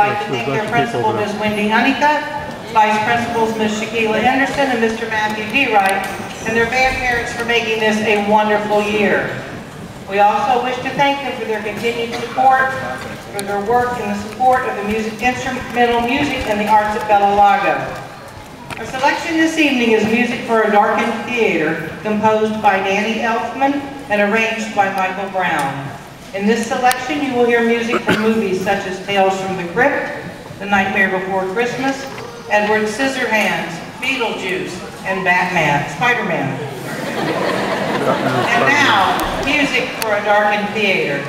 like to thank their principal, Ms. Wendy Honeycutt, vice principals, Ms. Shaquila Henderson and Mr. Matthew D. Wright, and their band parents for making this a wonderful year. We also wish to thank them for their continued support, for their work in the support of the music, instrumental music and the arts at Bellalago. Our selection this evening is Music for a Darkened Theater, composed by Danny Elfman and arranged by Michael Brown. In this selection, you will hear music from movies such as Tales from the Crypt, The Nightmare Before Christmas, Edward Scissorhands, Beetlejuice, and Batman, Spider-Man. And now, music for a darkened theater.